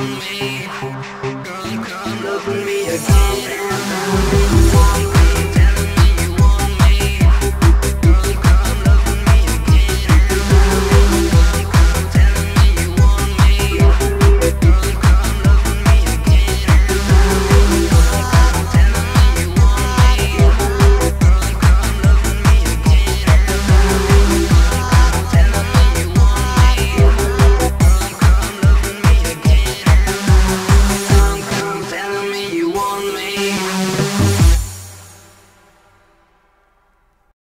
Me